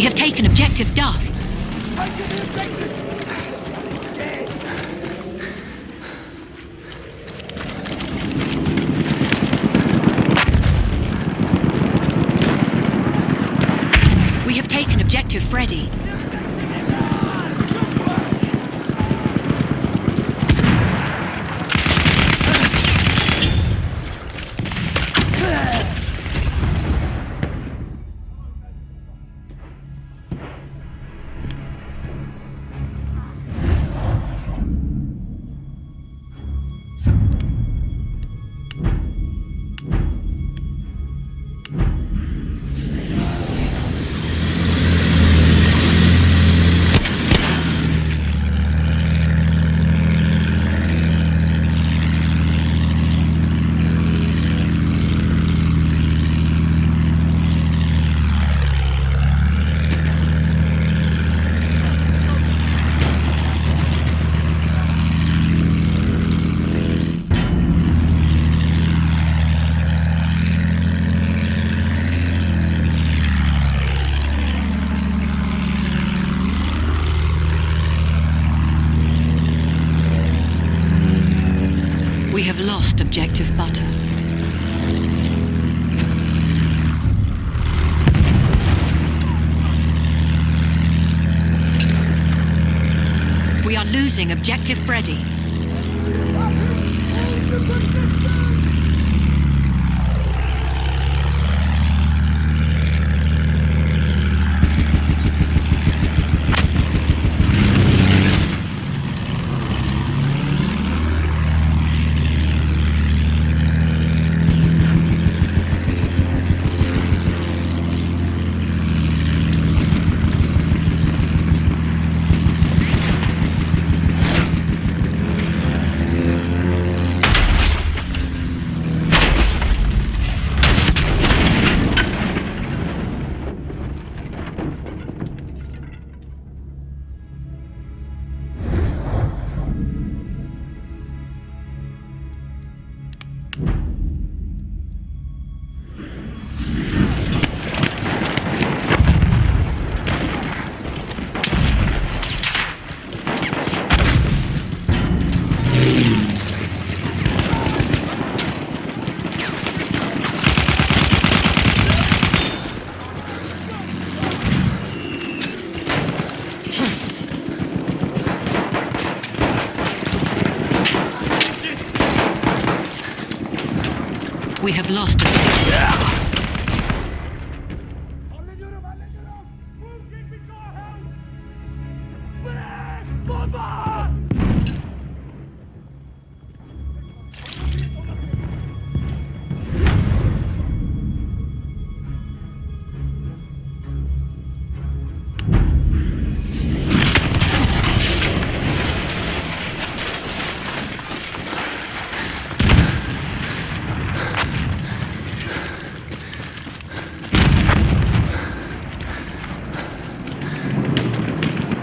We have taken objective Duff. We have taken objective Freddy. Objective Freddy. We have lost a objective.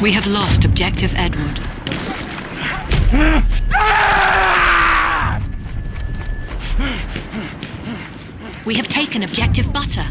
We have lost objective Edward. We have taken objective butter.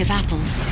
Objective apples.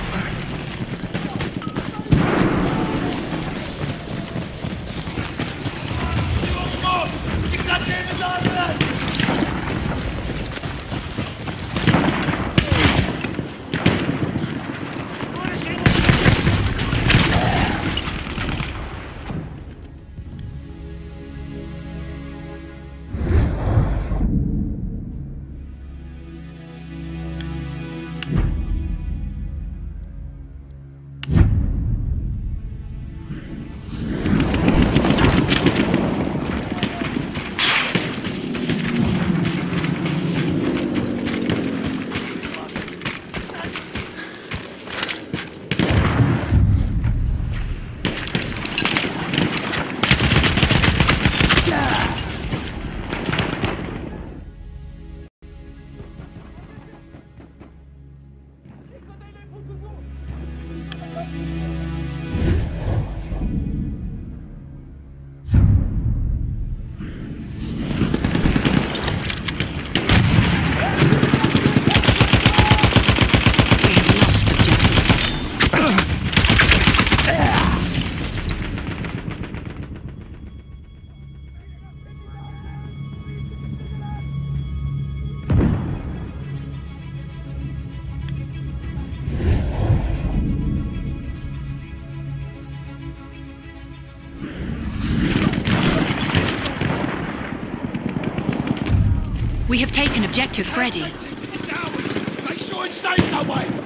We have taken objective Freddy. It's ours. Make sure it stays that way.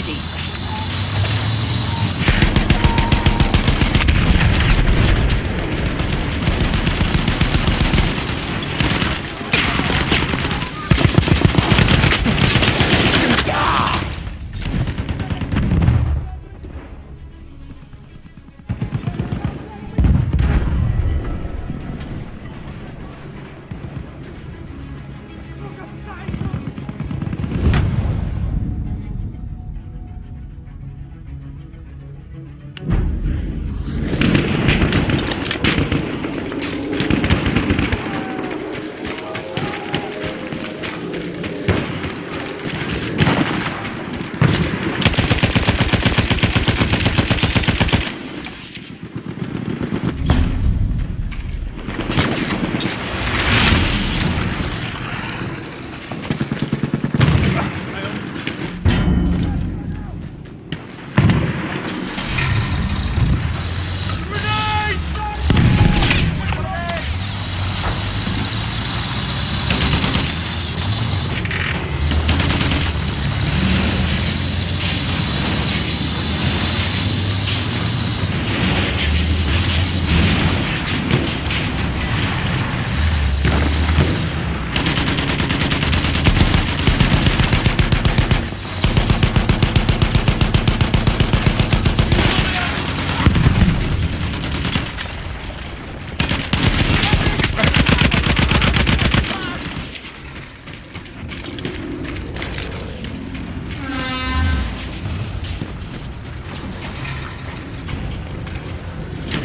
Objective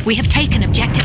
We have taken objective